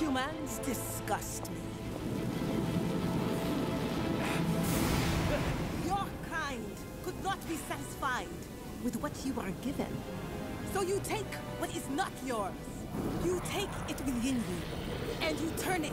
Humans disgust me. Your kind could not be satisfied with what you are given. So you take what is not yours. You take it within you, and you turn it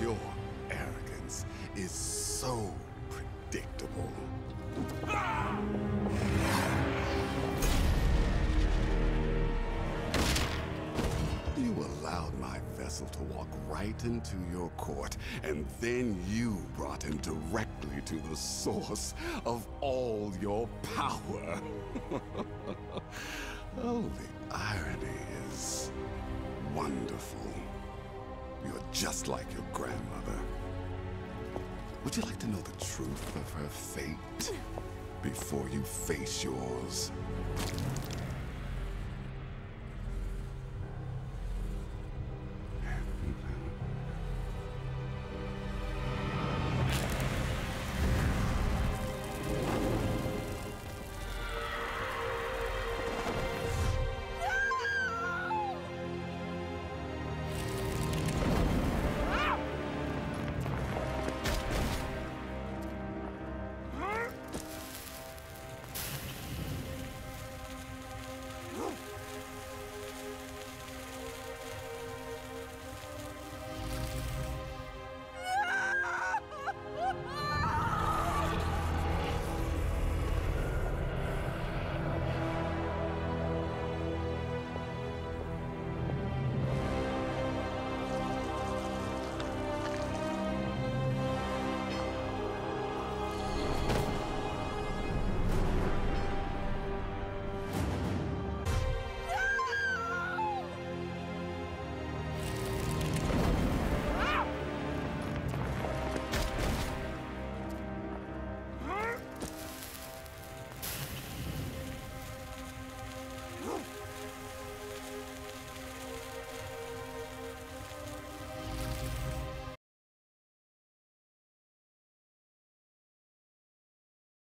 Your arrogance is so predictable. You allowed my vessel to walk right into your court, and then you brought him directly to the source of all your power. oh, the irony is wonderful. You're just like your grandmother. Would you like to know the truth of her fate before you face yours?